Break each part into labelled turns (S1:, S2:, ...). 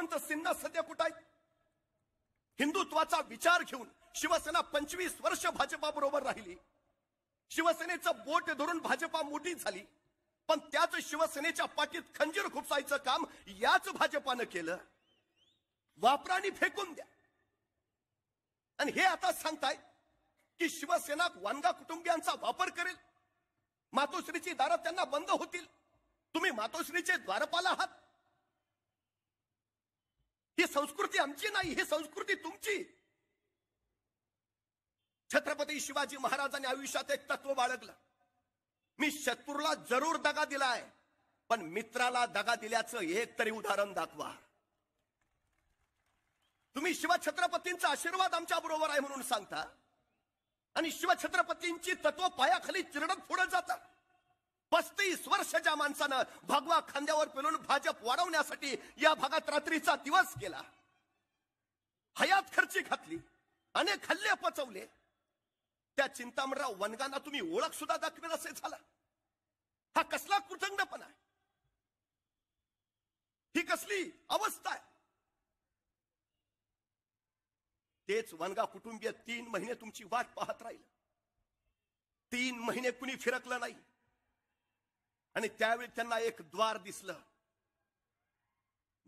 S1: यशवंत सिन्हा सध्या कुठं आहेत? हिंदुत्वाचा विचार घेऊन शिवसेना पंचवीस वर्ष भाजपा बरोबर राहिली. शिवसेनेचं बोट धरून भाजपा मोठी झाली. पण त्याच शिवसेनेच्या पाठीत खंजीर खुपसायचं काम याच भाजपानं केलं. वापराने फेकून द्या. आणि हे आता सांगताय की शिवसेना वानगा कुटुंबियांचा वापर करेल. मातोश्रीची दारं त्यांना बंद होतील. तुम्ही मातोश्रीचे द्वारपाल आहात. ही संस्कृती आमची नाही ही संस्कृती तुमची. छत्रपती शिवाजी महाराजांनी आयुष्यात एक तत्व बाळगलं. मी शत्रूला जरूर दगा दिलाय पण मित्राला दगा दिल्याचं एक तरी उदाहरण दाखवा. तुम्ही शिवछत्रपतींचा आशीर्वाद आमच्या बरोबर आहे म्हणून सांगता. आणि शिवछत्रपतींची तत्व पायाखाली चिरडत पुढे जातात पस्तीस वर्षाच्या माणसानं भगवा खांद्यावर पेलून भाजप वाढवण्यासाठी या भागात रात्रीचा दिवस केला. हयात खर्ची घातली. अनेक हल्ले पचवले. त्या चिंतामणराव वनगांना तुम्ही ओळख सुद्धा दाखवेल असे झाला. हा कसला कृतज्ञपणा आहे? ही कसली अवस्था आहे? तेच वनगा कुटुंबीय तीन महिने तुमची वाट पाहत राहील. तीन महिने कुणी फिरकलं नाही. आणि त्यावेळी त्यांना एक द्वार दिसलं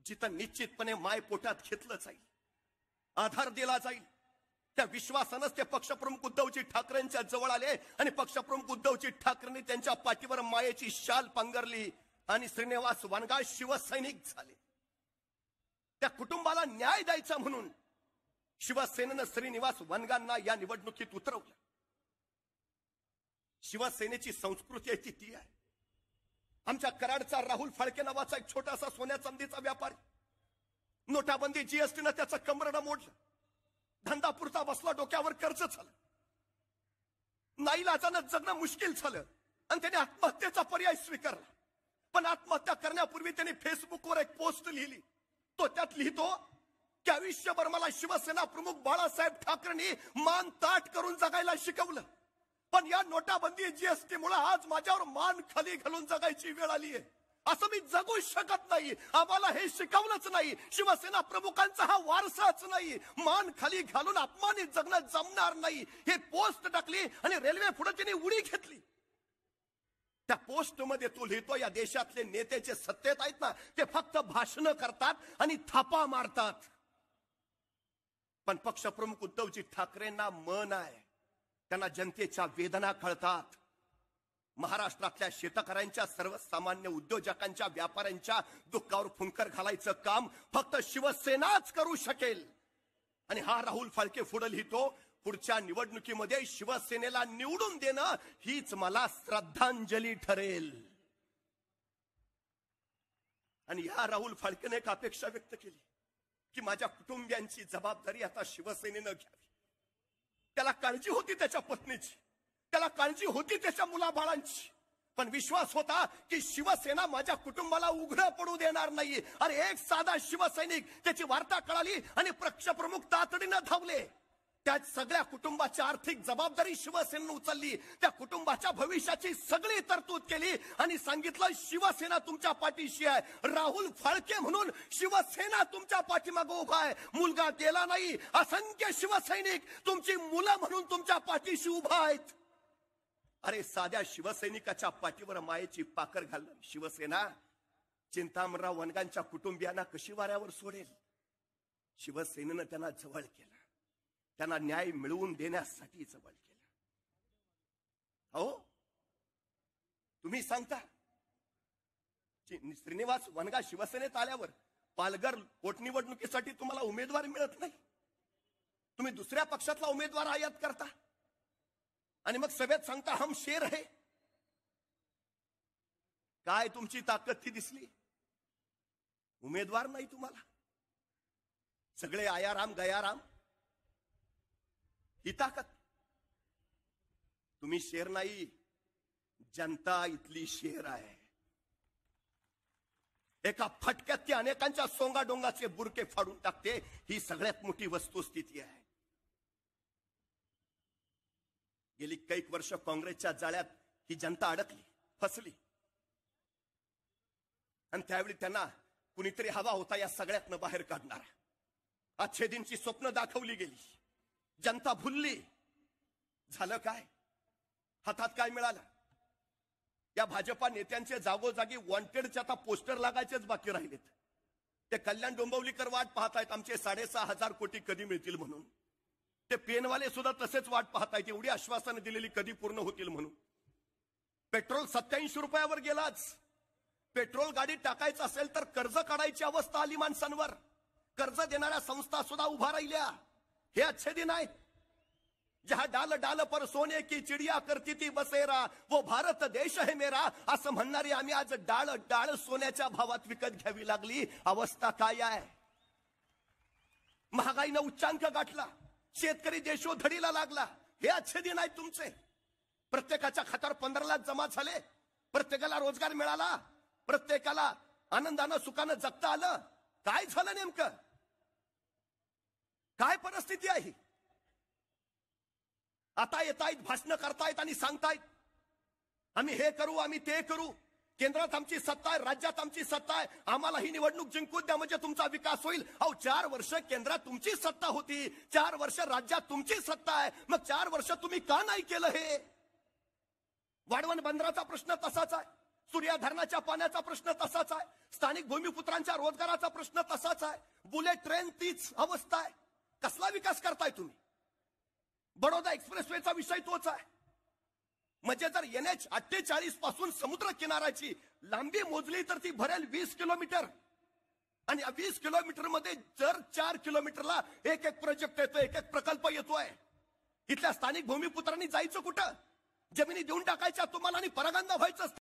S1: जिथं निश्चितपणे माय पोटात घेतलं जाईल आधार दिला जाईल. त्या विश्वासानंच ते पक्षप्रमुख उद्धवजी ठाकरेंच्या जवळ आले आणि पक्षप्रमुख उद्धवजी ठाकरेंनी त्यांच्या पाठीवर मायेची शाल पांघरली आणि श्रीनिवास वनगाळ शिवसैनिक झाले. त्या कुटुंबाला न्याय द्यायचा म्हणून शिवसेनेनं श्रीनिवास वनगांना या निवडणुकीत उतरवलं. शिवसेनेची संस्कृती आहे ती ती आहे. आमच्या कराडचा राहुल फाळके नावाचा एक छोटासा सोन्या चांदीचा व्यापारी. नोटाबंदी जीएसटीनं त्याचं कमरडं मोडलं. धंदापुरता बसला डोक्यावर कर्ज झालं. नाईलाजानं जगणं मुश्किल झालं आणि त्याने आत्महत्येचा पर्याय स्वीकारला. पण आत्महत्या करण्यापूर्वी त्याने फेसबुकवर एक पोस्ट लिहिली. तो त्यात लिहितो की आयुष्यभर मला शिवसेना प्रमुख बाळासाहेब ठाकरेंनी मान ताट करून जगायला शिकवलं. पण या नोटाबंदी जीएसटी मुळे आज माझ्यावर मान खाली घालून जगायची वेळ आली आहे. असं मी जगू शकत नाही. आम्हाला हे शिकवलंच नाही. शिवसेना प्रमुखांचा हा वारसाच नाही. मान खाली घालून अपमानित जगणं जमणार नाही. हे पोस्ट टाकली आणि रेल्वे पुढे तिने उडी घेतली. त्या पोस्टमध्ये तो लिहितो या देशातले नेते जे सत्तेत आहेत ना ते फक्त भाषण करतात आणि थापा मारतात. पण पक्षप्रमुख उद्धवजी ठाकरेंना मन आहे. त्यांना जनतेच्या वेदना कळतात. महाराष्ट्रातल्या शेतकऱ्यांच्या सर्वसामान्य उद्योजकांच्या व्यापाऱ्यांच्या दुःखावर फुंकर घालायचं काम फक्त शिवसेनाच करू शकेल. आणि हा राहुल फाळके पुढे लिहितो पुढच्या निवडणुकीमध्ये शिवसेनेला निवडून देणं हीच मला श्रद्धांजली ठरेल. आणि या राहुल फाळकेने एक अपेक्षा व्यक्त केली की माझ्या कुटुंबियांची जबाबदारी आता शिवसेनेनं घ्यावी. त्याला काळजी होती त्याच्या पत्नीची. त्याला काळजी होती त्याच्या मुलाबाळांची. पण विश्वास होता की शिवसेना माझ्या कुटुंबाला उघडं पडू देणार नाही अरे एक साधा शिवसैनिक त्याची वार्ता कळाली आणि पक्षप्रमुख तातडीनं धावले. त्या सगळ्या कुटुंबाची आर्थिक जबाबदारी शिवसेनेनं उचलली. त्या कुटुंबाच्या भविष्याची सगळी तरतूद केली आणि सांगितलं शिवसेना तुमच्या पाठीशी आहे. राहुल फाळके म्हणून शिवसेना तुमच्या पाठीमागं उभा आहे. मुलगा गेला नाही. असंख्य शिवसैनिक तुमची मुलं म्हणून तुमच्या पाठीशी उभा आहेत. अरे साध्या शिवसैनिकाच्या पाठीवर मायेची पाकर घालणार शिवसेना? चिंतामराव वनगांच्या कुटुंबियांना कशी वाऱ्यावर सोडेल? शिवसेनेनं त्यांना जवळ केलं. त्यांना न्याय मिळवून देण्यासाठी जवळ केलं. अहो तुम्ही सांगता श्रीनिवास वनगा शिवसेनेत आल्यावर पालघर पोटनिवडणुकीसाठी तुम्हाला उमेदवार मिळत नाही? तुम्ही दुसऱ्या पक्षातला उमेदवार आयात करता? आणि मग सभेत सांगता हम शेर आहे काय तुमची ताकद ती दिसली? उमेदवार नाही तुम्हाला. सगळे आयाराम गयाराम ही ताकद. तुम्ही शेर नाही जनता इथली शेर आहे. एका फटक्यात ती अनेकांच्या सोंगाडोंगाचे बुरके फाडून टाकते ही सगळ्यात मोठी वस्तुस्थिती आहे. गेली कैक वर्ष काँग्रेसच्या जाळ्यात ही जनता अडकली फसली. आणि त्यावेळी त्यांना कुणीतरी हवा होता या सगळ्यातनं बाहेर काढणारा. अच्छेदींची स्वप्न दाखवली गेली. जनता भुलली. झालं काय? हातात काय मिळालं? या भाजपा नेत्यांचे जागोजागी वॉन्टेडचे आता पोस्टर लागायचेच बाकी राहिलेत. ते कल्याण डोंबवलीकर वाट पाहतायत आमचे साडेसहा हजार कोटी कधी मिळतील म्हणून. ते पेनवाले सुद्धा तसेच वाट पाहतायत एवढी आश्वासनं दिलेली कधी पूर्ण होतील म्हणून. पेट्रोल सत्याऐंशी रुपयावर गेलाच. पेट्रोल गाडी टाकायचं असेल तर कर्ज काढायची अवस्था आली माणसांवर. कर्ज देणाऱ्या संस्था सुद्धा उभा राहिल्या. हे अच्छे दिन आहेत जहा डाल डाल पर सोने की चिडिया करती ती बसेरा वो भारत देश है मेरा। असं म्हणणारी आम्ही आज डाळ डाळ सोन्याच्या भावात विकत घ्यावी लागली. अवस्था काय आहे? महागाईनं उच्चांक गाठला शेतकरी देशोधडीला लागला. हे अच्छे दिन आहेत तुमचे. प्रत्येकाच्या खात्यावर पंधरा लाख जमा झाले प्रत्येकाला रोजगार मिळाला प्रत्येकाला आनंदानं सुखानं जगता आलं. काय झालं नेमकं? काय परिस्थिती आहे? आता येतायत भाषणं भाषण करतायत आणि सांगतायत. आम्ही हे करू आम्ही ते करू. केंद्रात आमची सत्ता आहे राज्यात आमची सत्ता आहे. आम्हाला ही निवडणूक जिंकून द्या म्हणजे तुमचा विकास होईल. अहो चार वर्ष केंद्रात तुमची सत्ता होती. चार वर्ष राज्यात तुमची सत्ता आहे. मग चार वर्ष तुम्ही का नाही केलं हे? वाढवण बंदराचा प्रश्न तसाच आहे. सूर्या धरणाच्या पाण्याचा प्रश्न तसाच आहे. स्थानिक भूमिपुत्रांच्या रोजगाराचा प्रश्न तसाच आहे. बुलेट ट्रेन तीच अवस्था आहे. कसला विकास करताय तुम्ही? बडोदा एक्सप्रेसवेचा विषय तोच आहे. म्हणजे जर एन एच अठ्ठेचाळीसपासून समुद्र किनाऱ्याची लांबी मोजली तर ती भरेल वीस किलोमीटर. आणि वीस किलोमीटरमध्ये जर चार किलोमीटरला एक एक प्रोजेक्ट येतो एक एक प्रकल्प येतोय इथल्या स्थानिक भूमिपुत्रांनी जायचं कुठं? जमिनी देऊन टाकायच्या तुम्हाला आणि परागंदा व्हायचं